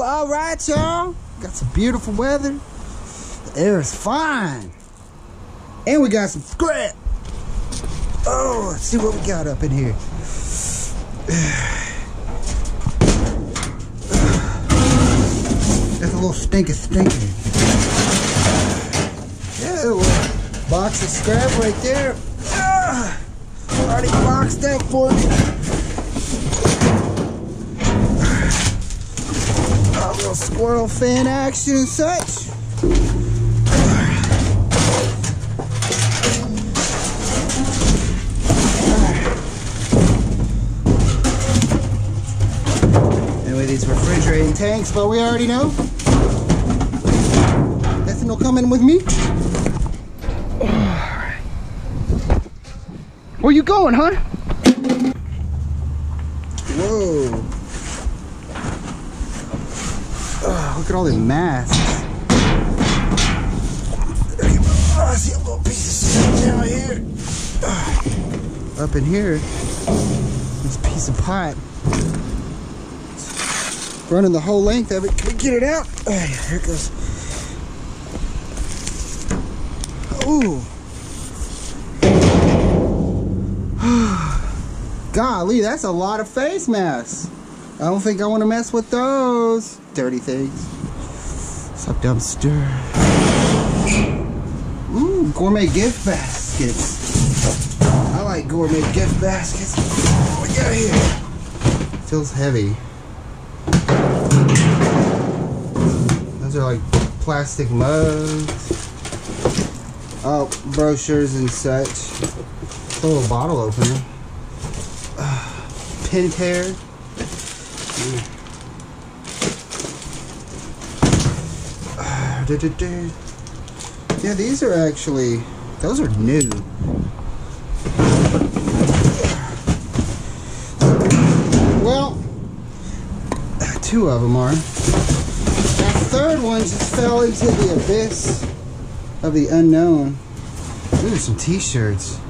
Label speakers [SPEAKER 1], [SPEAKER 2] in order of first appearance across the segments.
[SPEAKER 1] All right, y'all. Got some beautiful weather. The air is fine. And we got some scrap. Oh, let's see what we got up in here. That's a little stinky stinky. Little box of scrap right there. Ah, already boxed up for me. Squirrel fan action and such. With these refrigerating tanks, but we already know. Nothing will come in with me. Where you going, huh? Whoa. Oh, look at all these masks. Oh, I see a little piece of down here. Up in here, this piece of pipe. Running the whole length of it. Can we get it out? Oh, here it goes. Ooh. Golly, that's a lot of face masks. I don't think I want to mess with those dirty things. Up, dumpster? Ooh, gourmet gift baskets. I like gourmet gift baskets. What we got here? Feels heavy. Those are like plastic mugs. Oh, brochures and such. A little bottle opener. Uh, Pentair. Uh, Yeah, these are actually, those are new. Well, two of them are. That third one just fell into the abyss of the unknown. Ooh, some t-shirts.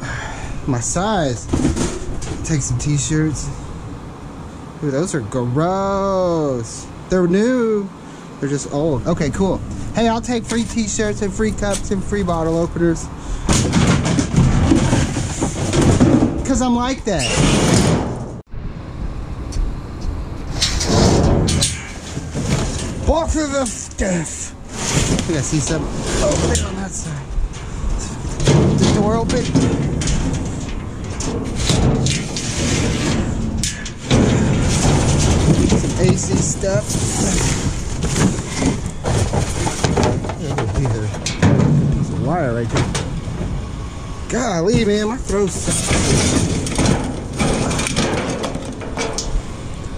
[SPEAKER 1] My size. Take some t-shirts. Ooh, those are gross. They're new. They're just old. Okay, cool. Hey, I'll take free t-shirts and free cups and free bottle openers. Cause I'm like that. Box of the stuff. I think I see some oh, open on that side. The door open. AC stuff. These are some wire right there. Golly, man, my throat's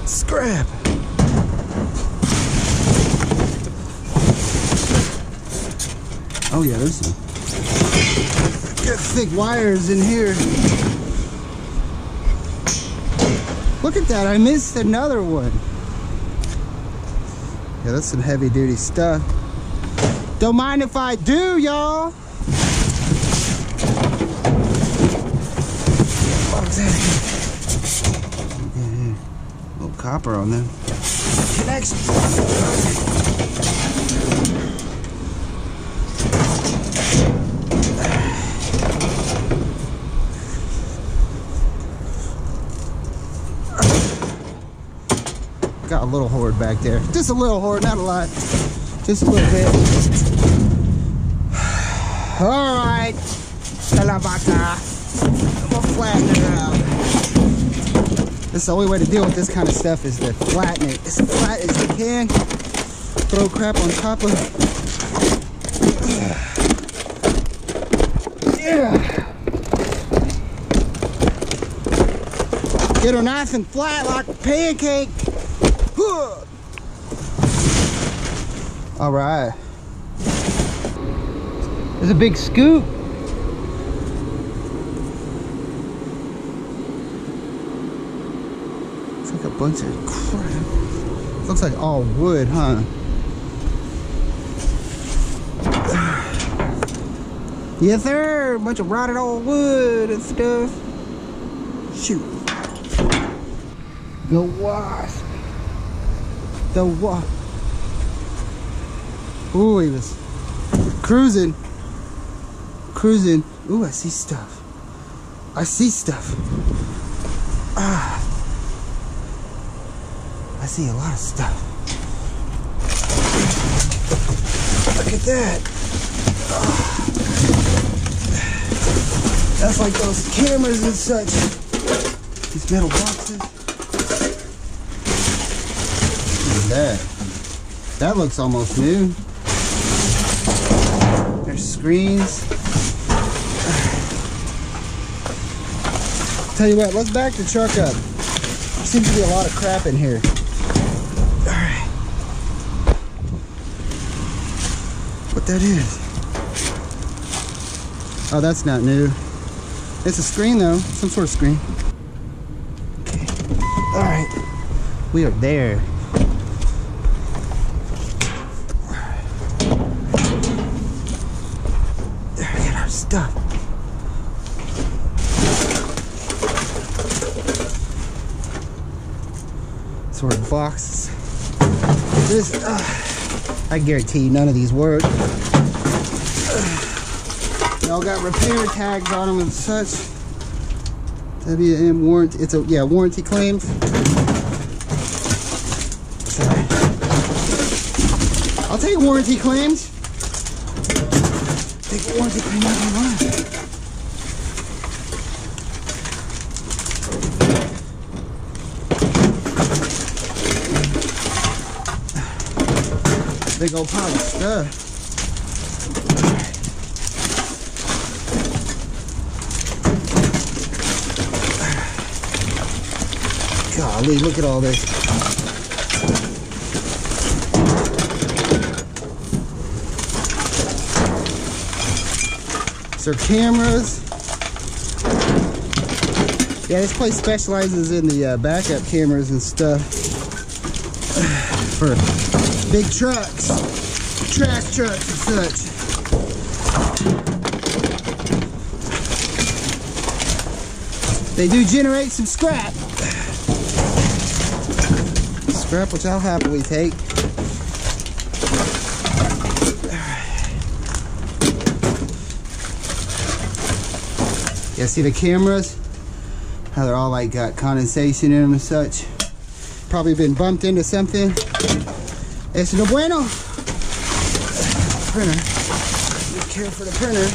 [SPEAKER 1] scrap. Oh yeah, there's some thick wires in here. Look at that, I missed another one. Yeah, that's some heavy duty stuff. Don't mind if I do, y'all. Little copper on them. Connection. Little horde back there. Just a little horde, not a lot. Just a little bit. All right. Kalabaka. I'm gonna flatten it out. That's the only way to deal with this kind of stuff is to flatten it as flat as you can. Throw crap on top of it. Yeah. Get her nice and flat like a pancake. Huh. All right. There's a big scoop. It's like a bunch of crap. Looks like all wood, huh? Yes, sir. A bunch of rotted old wood and stuff. Shoot. The wasp. The wasp. Ooh, he was cruising. Cruising. Ooh, I see stuff. I see stuff. Ah. I see a lot of stuff. Look at that. Ah. That's like those cameras and such. These metal boxes. Look at that. That looks almost new. Screens. Tell you what, let's back the truck up. There Seems to be a lot of crap in here. Alright. What that is? Oh, that's not new. It's a screen though, some sort of screen. Okay. Alright. We are. There, get our stuff. Sort of boxes. This, uh, I guarantee you none of these work. They all got repair tags on them and such. WM warranty. It's a yeah warranty claims. Sorry. I'll take warranty claims. Take warranty claim if you want. Big old pile of stuff. Golly, look at all this. So cameras. Yeah, this place specializes in the uh, backup cameras and stuff for big trucks, trash trucks and such. They do generate some scrap. Scrap which I'll happily take. Yeah, see the cameras? How they're all like got condensation in them and such. Probably been bumped into something. It's no bueno. Printer. Be careful for the printer.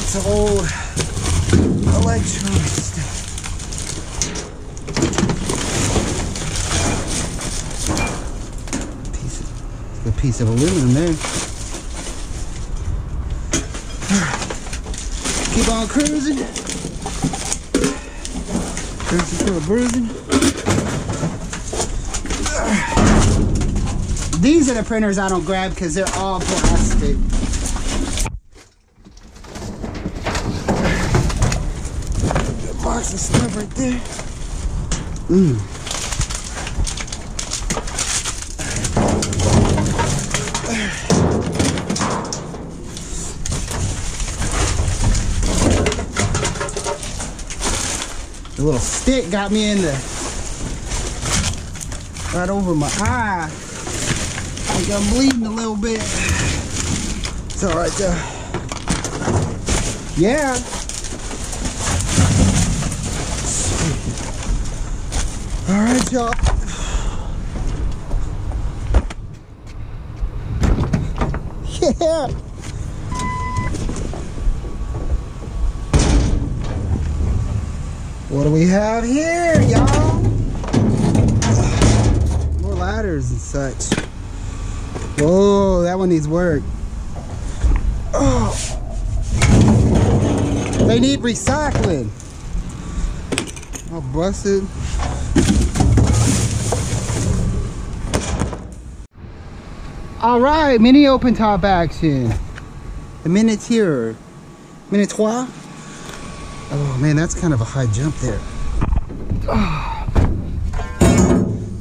[SPEAKER 1] It's an old electronic stuff. A piece of aluminum there. Keep on cruising. Cruising for a bruising. These are the printers I don't grab because they're all plastic. box of stuff right there. Mm. The little stick got me in the right over my eye. I'm bleeding a little bit. It's all right though. Yeah. All right, y'all. Yeah. What do we have here, y'all? More ladders and such. Whoa, that one needs work. Oh. They need recycling. All busted. All right, mini open top action. The Minotaur. Minotaur? Oh man, that's kind of a high jump there. Oh.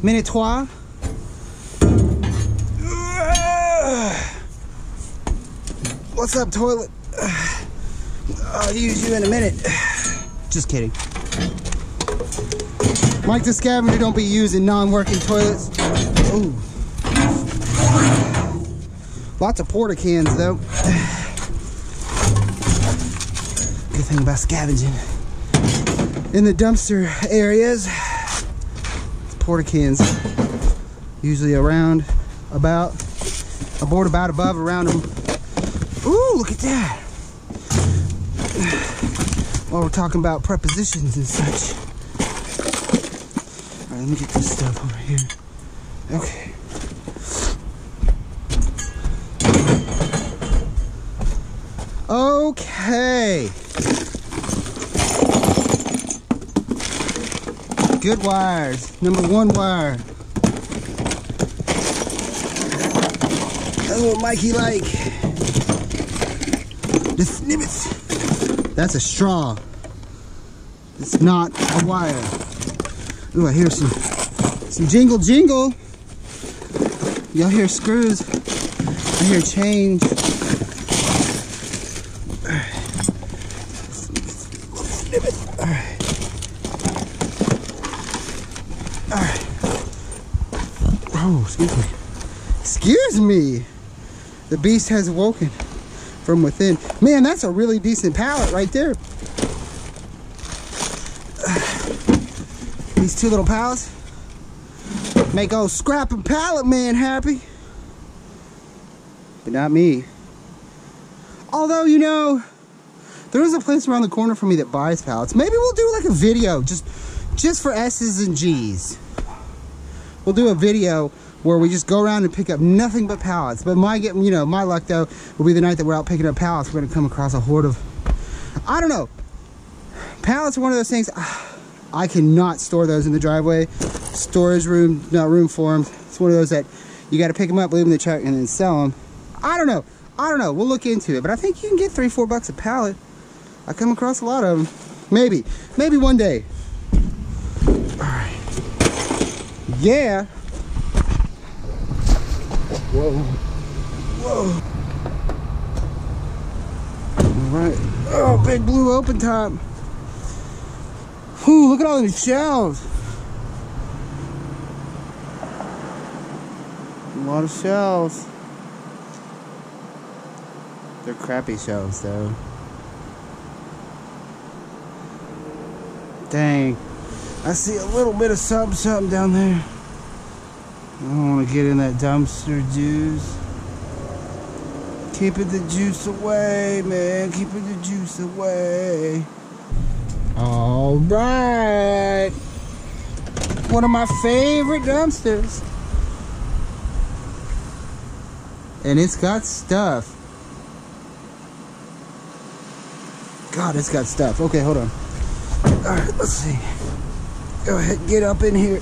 [SPEAKER 1] Minotaur. What's up, toilet? I'll use you in a minute. Just kidding. Mike the Scavenger don't be using non-working toilets. Ooh. Lots of porta cans though. Good thing about scavenging. In the dumpster areas, porta cans usually around about aboard about above around them look at that. While we're talking about prepositions and such. All right let me get this stuff over here. Okay. Okay. Good wires. Number one wire. That's what Mikey like. The snippets. That's a straw. It's not a wire. Ooh, I hear some some jingle jingle. Y'all hear screws. I hear change. Oh, excuse me. Excuse me. The beast has awoken from within. Man, that's a really decent pallet right there. These two little pallets make old scrap and pallet man happy. But not me. Although, you know, there is a place around the corner for me that buys pallets. Maybe we'll do like a video just just for S's and G's. We'll do a video where we just go around and pick up nothing but pallets. But my get, you know, my luck though will be the night that we're out picking up pallets, we're gonna come across a horde of, I don't know. Pallets are one of those things. I cannot store those in the driveway. Storage room, not room for them. It's one of those that you got to pick them up, leave them in the truck, and then sell them. I don't know. I don't know. We'll look into it. But I think you can get three, four bucks a pallet. I come across a lot of them. Maybe. Maybe one day. All right. Yeah. Whoa. Whoa. All right. Oh, big blue open top. Whew, look at all these shelves. A lot of shelves. They're crappy shelves, though. Dang. I see a little bit of something, something down there. I don't want to get in that dumpster juice. Keeping the juice away, man. Keeping the juice away. All right. One of my favorite dumpsters. And it's got stuff. God, it's got stuff. Okay, hold on. All right, let's see. Go ahead, get up in here.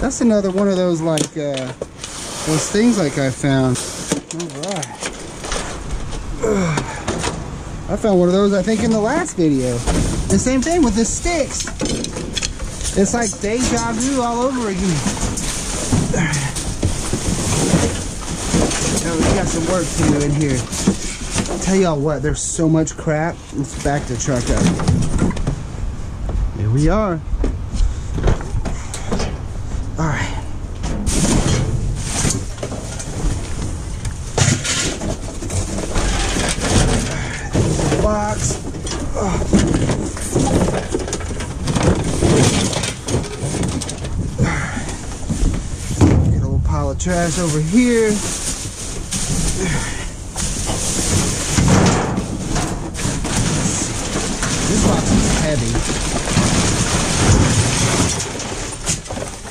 [SPEAKER 1] That's another one of those like uh, those things like I found. All right. I found one of those I think in the last video. The same thing with the sticks. It's like deja vu all over again. Oh, we got some work to do in here. I'll tell y'all what, there's so much crap. Let's back the truck up. Here we are. All right. Box. Oh. Get a little pile of trash over here. This box is heavy.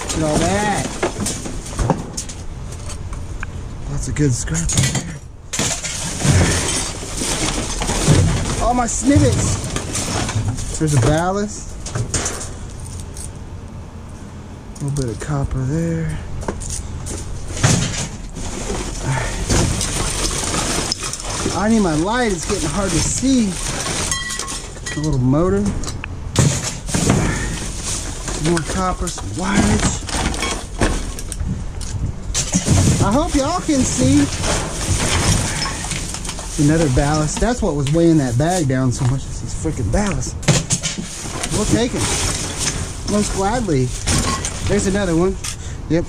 [SPEAKER 1] Look at all that. Lots of good scrap right there. All my snippets. There's a ballast. A little bit of copper there. I need my light. It's getting hard to see. A little motor. More copper, some wires. I hope y'all can see. Another ballast. That's what was weighing that bag down so much. Is these freaking ballast. We'll take it. Most gladly. There's another one. Yep.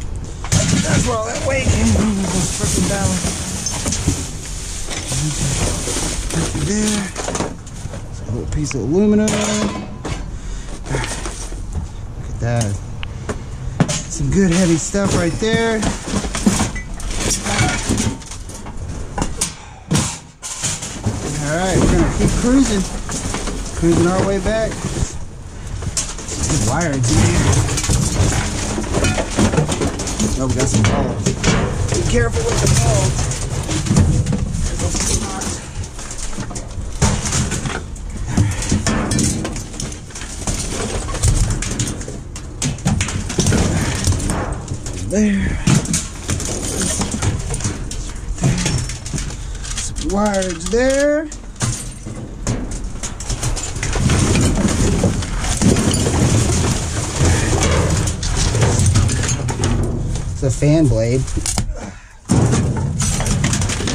[SPEAKER 1] That's where all that weight came from. Those freaking ballast. There. A little piece of aluminum. Look at that. Some good heavy stuff right there. Alright, we're gonna keep cruising. Cruising our way back. Wires in here. Oh, we got some balls. Be careful with the balls. There. Some wires there. It's a fan blade.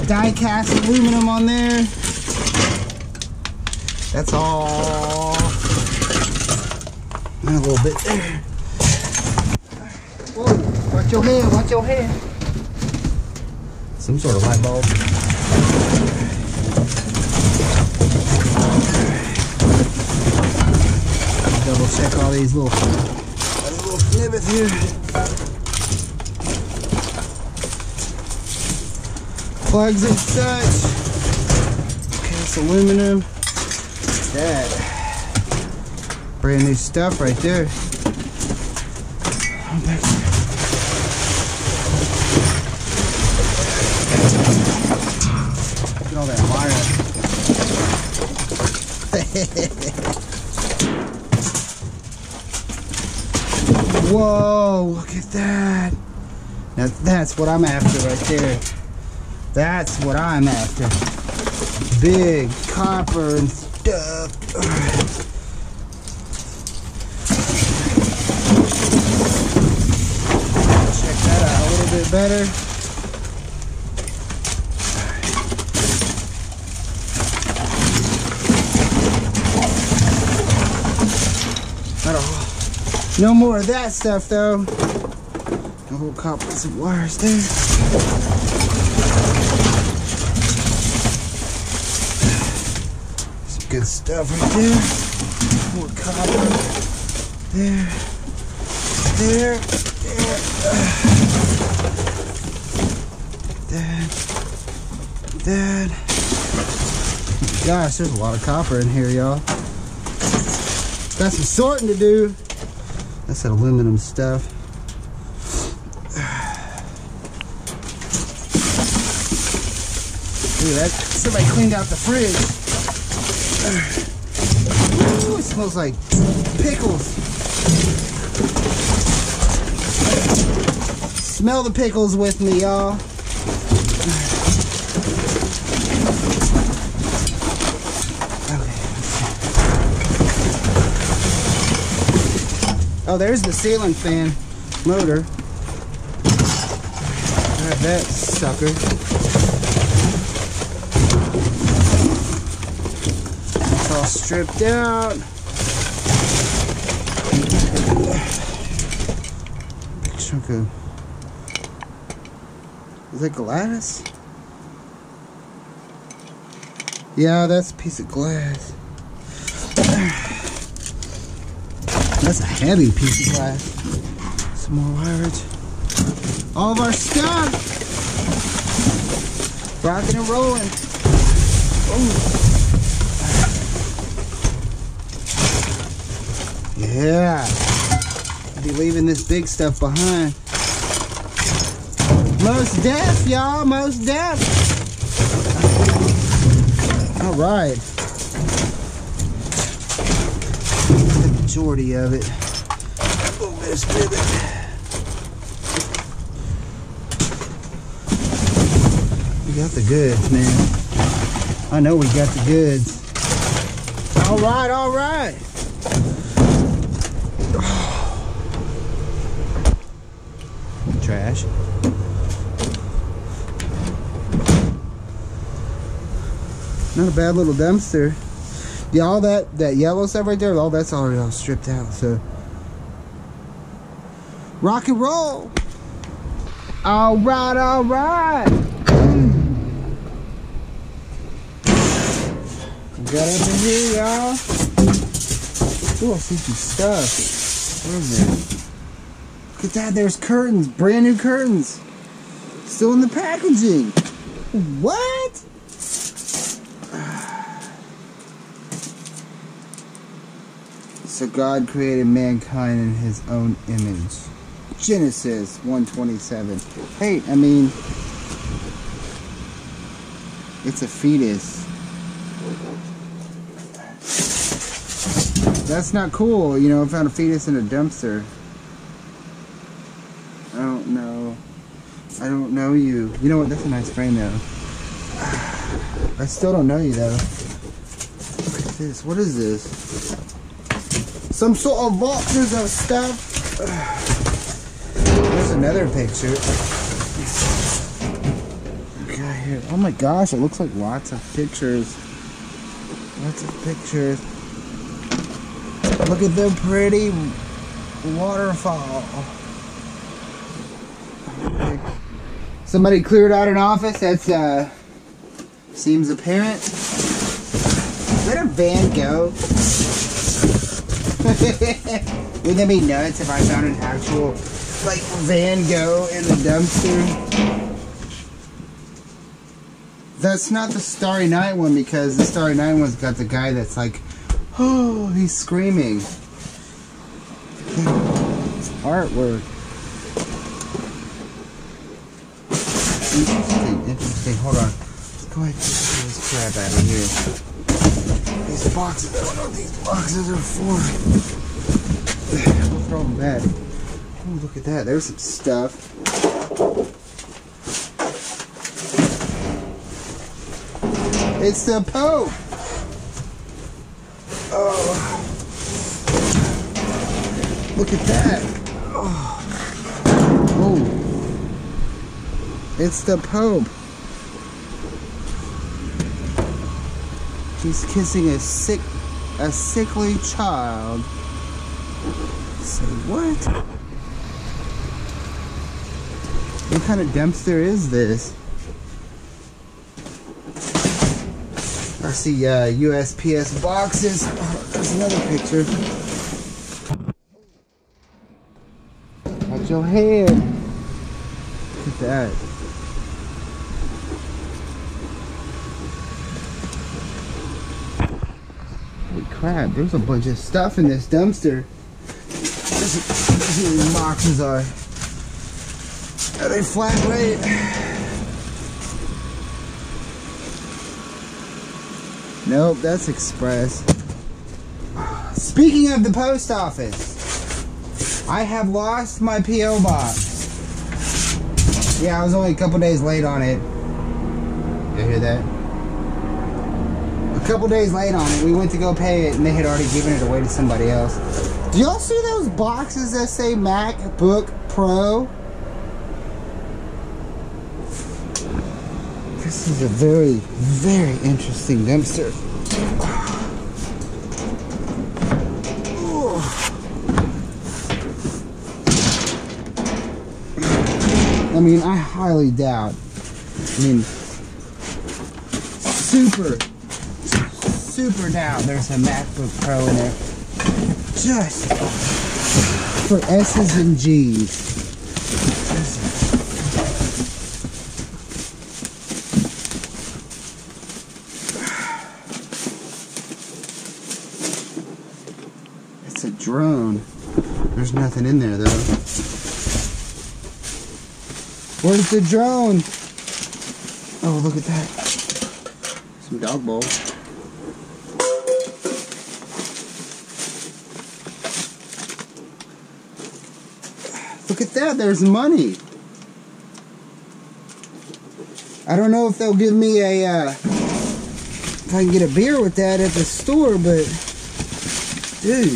[SPEAKER 1] Die cast aluminum on there. That's all. And a little bit there. Watch your hand, watch your hand. Some sort of light bulb. Double check all these little, little snippets here. plugs and such. Okay, it's aluminum. That brand new stuff right there. Look at all that wire. Whoa, look at that. Now that's what I'm after right there. That's what I'm after. Big copper and stuff. Check that out a little bit better. No more of that stuff though. A copper and some wires there. Eh? Some good stuff right there. More copper. There. There. There. That. That. Gosh, there's a lot of copper in here, y'all. Got some sorting to do. That's that aluminum stuff. Look at that. Somebody cleaned out the fridge. Ooh, it smells like pickles. Smell the pickles with me, y'all. Oh, there's the ceiling fan motor. Grab that sucker. It's all stripped out. Big chunk of. Is that glass? Yeah, that's a piece of glass. That's a heavy piece of glass. Some more wires. All of our stuff. Rocking and rolling. Ooh. Yeah. I'll be leaving this big stuff behind. Most deaf, y'all. Most deaf. All right. The majority of it. A little bit. We got the goods, man. I know we got the goods. All right, all right. Trash. Not a bad little dumpster. Yeah, all that that yellow stuff right there, all that's already all stripped out. So rock and roll. All right, all right. Got up in here, y'all. Ooh, I see some stuff. What is it? Look at that, there's curtains, brand new curtains. Still in the packaging. What? So God created mankind in his own image. Genesis 127. Hey, I mean, it's a fetus. That's not cool. You know, I found a fetus in a dumpster. I don't know. I don't know you. You know what? That's a nice frame, though. I still don't know you, though. Look at this. What is this? Some sort of boxes of stuff. There's another picture. Oh my gosh, it looks like lots of pictures. Lots of pictures. Look at the pretty waterfall. Somebody cleared out an office. That's uh seems apparent. Let a Van Gogh. Wouldn't that be nuts if I found an actual like Van Gogh in the dumpster? That's not the Starry Night one because the Starry Night one's got the guy that's like Oh, he's screaming. It's artwork. Interesting, interesting. Hold on. Let's go ahead and get this crap out of here. These boxes, what these boxes are for. We'll throw them back. Oh, look at that. There's some stuff. It's the Pope. Oh. Look at that. Oh. oh. It's the Pope. He's kissing a sick a sickly child. Say what? What kind of dumpster is this? I see uh, USPS boxes. Oh, there's another picture. Watch your head. Look at that. Holy crap, there's a bunch of stuff in this dumpster. These boxes are. Are they flat rate? Nope, that's express. Speaking of the post office, I have lost my P.O. box. Yeah, I was only a couple days late on it. You hear that? Couple days late on it. We went to go pay it and they had already given it away to somebody else. Do y'all see those boxes that say MacBook Pro? This is a very, very interesting dumpster. I mean, I highly doubt. I mean, super, super doubt there's a MacBook Pro in there. Just for S's and G's. It's a drone. There's nothing in there though. Where's the drone? Oh, look at that. Some dog bowl. Look at that, there's money. I don't know if they'll give me a uh, if I can get a beer with that at the store, but dude.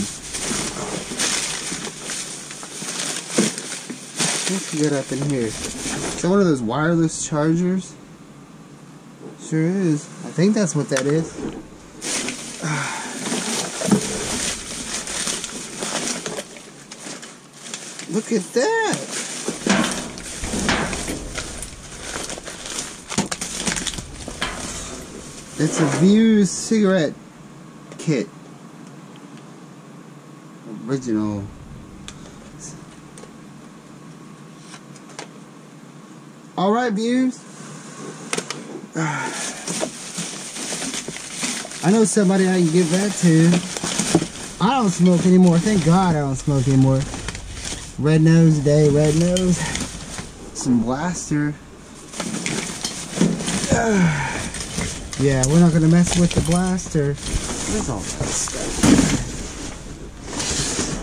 [SPEAKER 1] What's got up in here? Is that one of those wireless chargers? Sure is. I think that's what that is. Look at that. It's a Vuse cigarette kit. Original. All right, Vuse. I know somebody I can give that to. I don't smoke anymore. Thank God I don't smoke anymore. Red nose day, red nose. Some blaster. yeah, we're not gonna mess with the blaster. Where's all that stuff?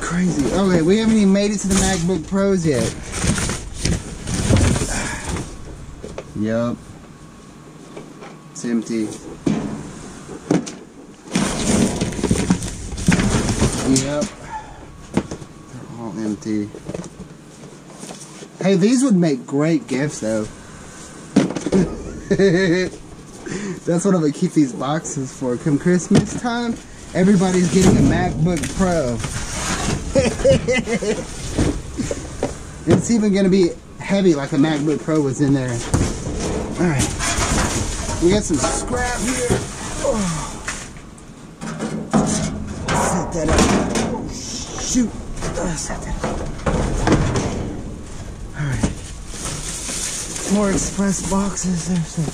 [SPEAKER 1] Crazy. Okay, we haven't even made it to the MacBook Pros yet. Yup. It's empty. Yep. They're all empty. Hey, these would make great gifts though. That's what I'm gonna keep these boxes for. Come Christmas time, everybody's getting a MacBook Pro. it's even gonna be heavy like a MacBook Pro was in there. Alright. We got some scrap here. Oh. Set that up. Oh, shoot. Uh, set that up. More express boxes. There's some.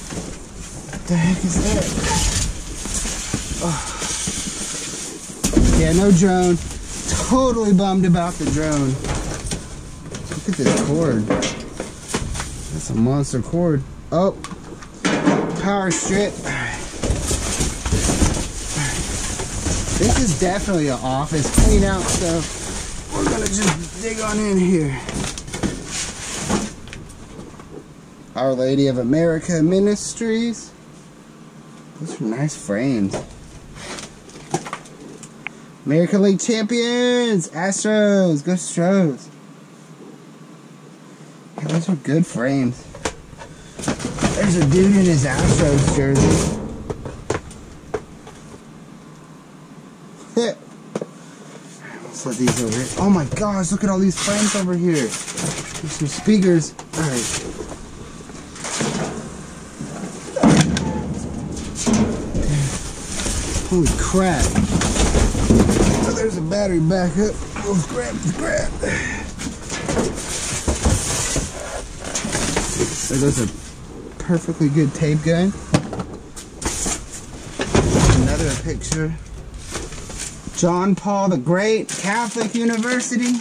[SPEAKER 1] What the heck is that? Oh. Yeah, no drone. Totally bummed about the drone. Look at this cord. That's a monster cord. Oh, power strip. This is definitely an office clean out, so we're gonna just dig on in here. Our Lady of America Ministries. Those are nice frames. American League champions! Astros! Go Stros! Yeah, those are good frames. There's a dude in his Astros jersey. Let's let these over here. Oh my gosh, look at all these frames over here. There's some speakers. Alright. Holy crap. Oh, there's a battery backup. Oh, grab, grab. So there's a perfectly good tape gun. Another picture. John Paul the Great, Catholic University.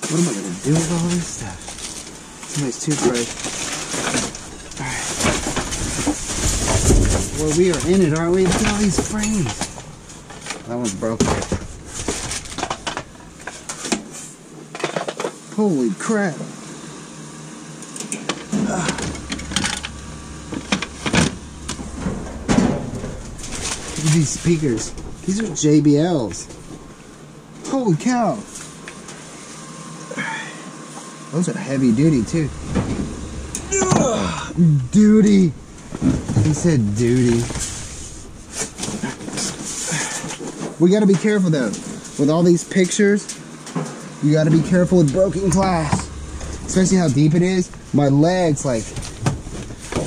[SPEAKER 1] What am I gonna do with all this stuff? Somebody's toothbrush. Well, we are in it, aren't we? Look at all these frames. That one's broken. Holy crap. Look at these speakers. These are JBLs. Holy cow. Those are heavy duty too. Ugh, duty. Said duty. We gotta be careful though. With all these pictures, you gotta be careful with broken glass. Especially how deep it is. My legs, like,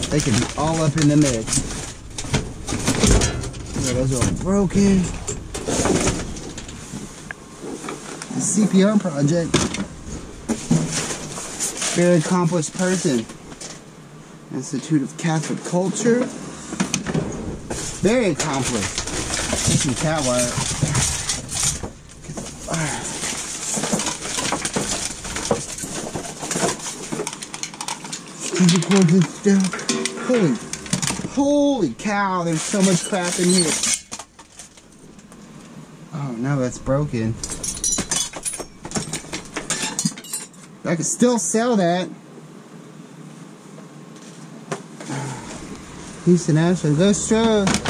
[SPEAKER 1] they could be all up in the mix. Yeah, those are all broken. The CPR project. Very accomplished person. Institute of Catholic Culture. Very accomplished. This is that word. Holy, holy cow, there's so much crap in here. Oh, no, that's broken. I could still sell that. Houston Astros, go Astros!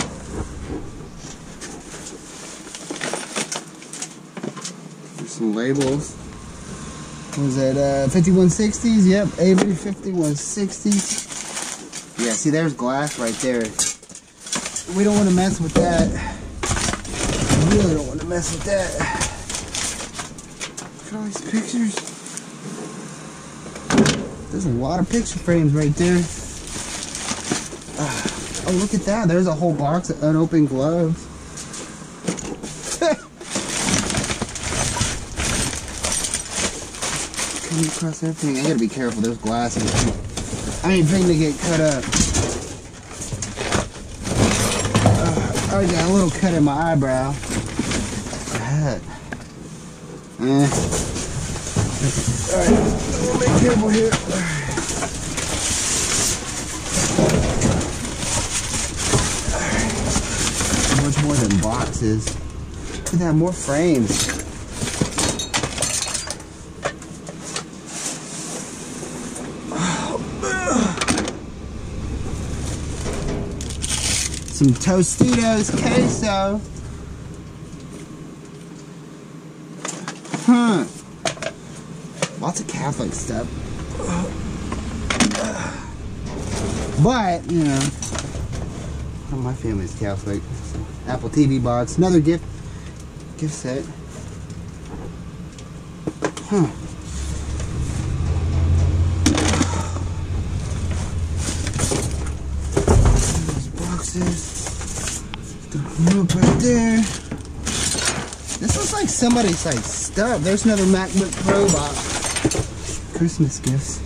[SPEAKER 1] Was that uh, 5160s? Yep, Avery 5160s. Yeah, see, there's glass right there. We don't want to mess with that. We really don't want to mess with that. Look at all these pictures. There's a lot of picture frames right there. Uh, oh, look at that. There's a whole box of unopened gloves. I gotta be careful. There's glasses. I ain't trying to get cut up. Uh, I got a little cut in my eyebrow. Heck. Eh. Alright, we'll be careful here. Much more than boxes. Look at that, more frames. Some Tostitos queso. Huh. Lots of Catholic stuff. But, you know, my family's Catholic. So, Apple TV box. Another gift gift set. Huh. Those boxes. The rope right there. This somebody's like stuff. There's another MacBook Pro box. Christmas gifts.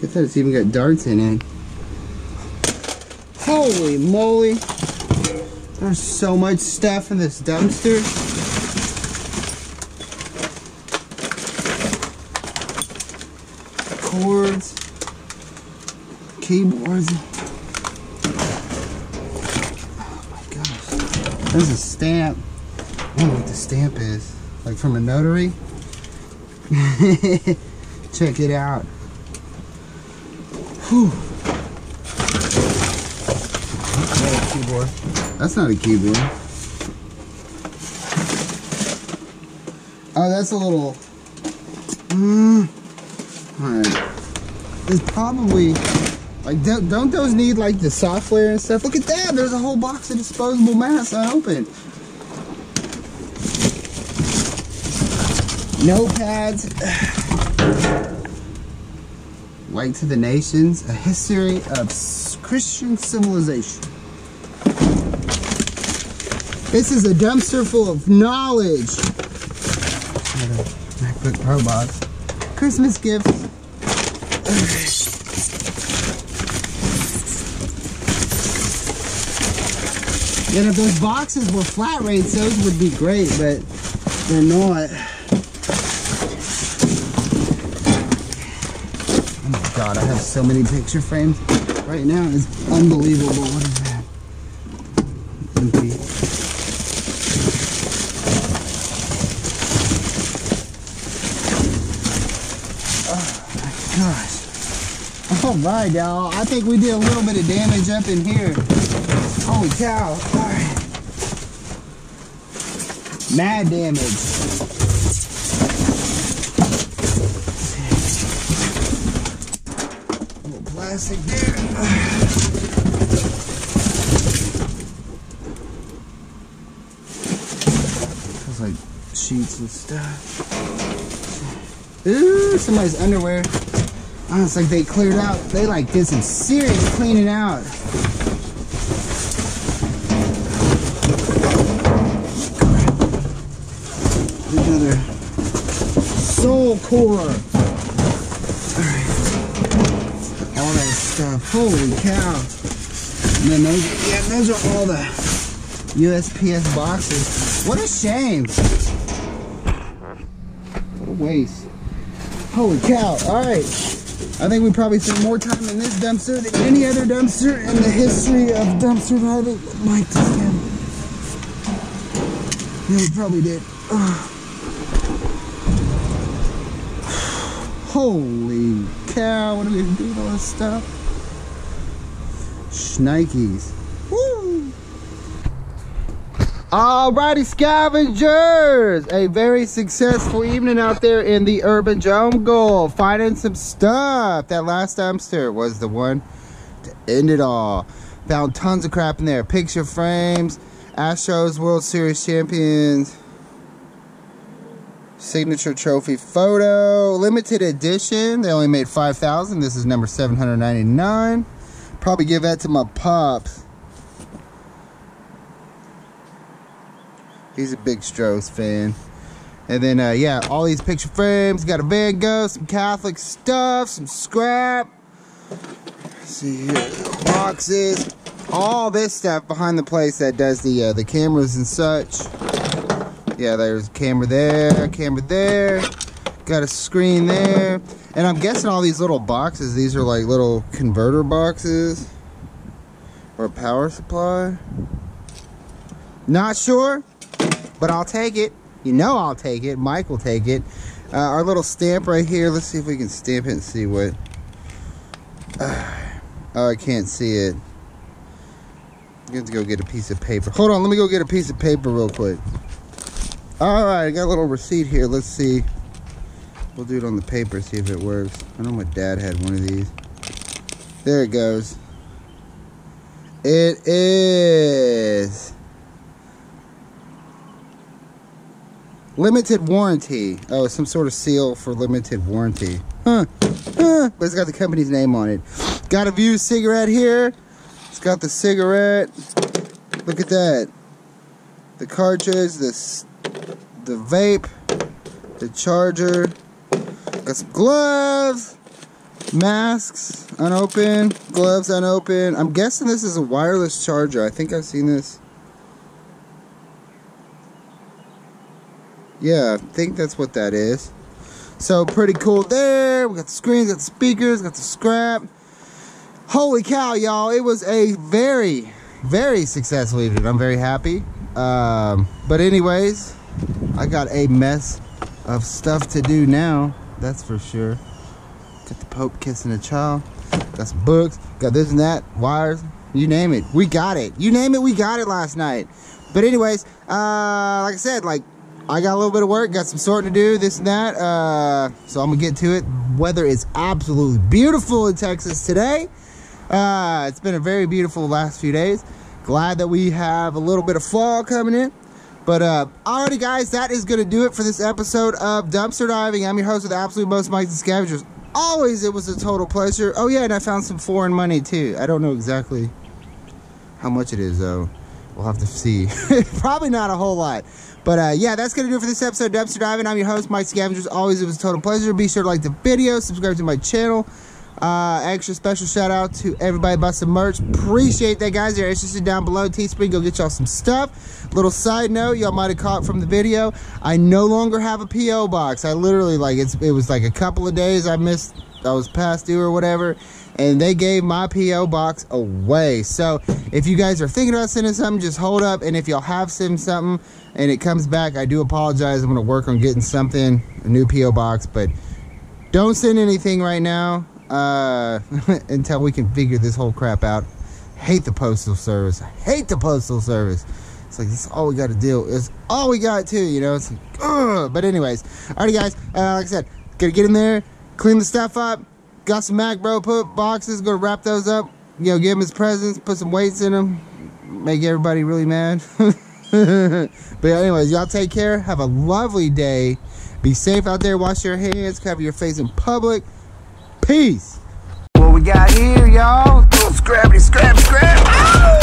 [SPEAKER 1] I thought it's even got darts in it. Holy moly. There's so much stuff in this dumpster. Cords. Keyboards. There's a stamp. I don't know what the stamp is. Like from a notary? Check it out. Whew. That's keyboard. That's not a keyboard. Oh, that's a little. Mm. Alright. It's probably. Like, don't, don't those need, like, the software and stuff? Look at that! There's a whole box of disposable masks unopened. Notepads. Light to the Nations, a history of Christian civilization. This is a dumpster full of knowledge. MacBook Pro box. Christmas gifts. And if those boxes were flat rates, those would be great, but they're not. Oh my god, I have so many picture frames right now. It's unbelievable. What is that? Empty. Oh my gosh. All right, y'all. I think we did a little bit of damage up in here. Holy cow. All right. Mad damage. Plastic like sheets and stuff. Ooh, somebody's underwear. Oh, it's like they cleared out. They like did some serious cleaning out. Another soul Alright. All that stuff. Holy cow. And then those, yeah, those are all the USPS boxes. What a shame. What a waste. Holy cow. Alright. I think we probably spent more time in this dumpster than any other dumpster in the history of dumpster diving. Mike again. Yeah, we probably did. Ugh. Holy cow. What are we gonna do with all this stuff? Schnikes. Woo! Alrighty, scavengers! A very successful evening out there in the urban jungle. Finding some stuff. That last dumpster was the one to end it all. Found tons of crap in there. Picture frames, Astros World Series champions, signature trophy photo, limited edition. They only made 5,000. This is number 799. Probably give that to my pops. He's a big Stros fan. And then, uh, yeah, all these picture frames. Got a Van Gogh, some Catholic stuff, some scrap. Let's see here, boxes. All this stuff behind the place that does the uh, the cameras and such. Yeah, there's a camera there, camera there. Got a screen there. And I'm guessing all these little boxes, these are like little converter boxes. Or power supply. Not sure. But I'll take it. You know I'll take it. Mike will take it. Uh, our little stamp right here. Let's see if we can stamp it and see what. Uh, oh, I can't see it. I'm going to go get a piece of paper. Hold on, let me go get a piece of paper real quick. All right, I got a little receipt here. Let's see. We'll do it on the paper, see if it works. I know my dad had one of these. There it goes. It is. Limited warranty. Oh, some sort of seal for limited warranty. Huh. huh. But it's got the company's name on it. Got a Vuse cigarette here. It's got the cigarette. Look at that. The cartridge, this, the vape, the charger. Got some gloves, masks unopened, gloves unopened. I'm guessing this is a wireless charger. I think I've seen this Yeah, I think that's what that is. So pretty cool there. We got the screens, got the speakers, got the scrap. Holy cow, y'all. It was a very, very successful evening. I'm very happy. Um, but anyways, I got a mess of stuff to do now. That's for sure. Got the Pope kissing a child. Got some books. Got this and that. Wires. You name it. We got it. You name it, we got it last night. But anyways, uh, like I said, like I got a little bit of work, got some sorting to do, this and that. Uh, so I'm gonna get to it. Weather is absolutely beautiful in Texas today. Uh, it's been a very beautiful last few days. Glad that we have a little bit of fall coming in. But uh, alrighty, guys, that is gonna do it for this episode of Dumpster Diving. I'm your host with absolute most Mike the Scavengers. Always, it was a total pleasure. Oh yeah, and I found some foreign money too. I don't know exactly how much it is though. We'll have to see. Probably not a whole lot. But uh, yeah, that's going to do it for this episode of Dumpster Diving. I'm your host, Mike Scavengers. Always, it was a total pleasure. Be sure to like the video, subscribe to my channel. Uh, extra special shout out to everybody about some merch. Appreciate that, guys. You're interested down below. Teespring, go get y'all some stuff. Little side note, y'all might have caught from the video. I no longer have a PO box. I literally like it's. It was like a couple of days I missed. I was past due or whatever, and they gave my PO box away. So if you guys are thinking about sending something, just hold up. And if y'all have sent something and it comes back, I do apologize. I'm gonna work on getting something, a new PO box, but don't send anything right now uh, until we can figure this whole crap out. Hate the postal service. I hate the postal service. It's like this is all we got to deal. It's all we got to, you know. It's like, ugh. But anyways, alrighty guys. Uh, like I said, gotta get in there, clean the stuff up. Got some Mac Bro put boxes. Gonna wrap those up. You know, give them his presents. Put some weights in them. Make everybody really mad. but anyways, y'all take care. Have a lovely day. Be safe out there. Wash your hands. Cover your face in public. Peace. What we got here, y'all? Scrappy, scrap, scrap. Ow!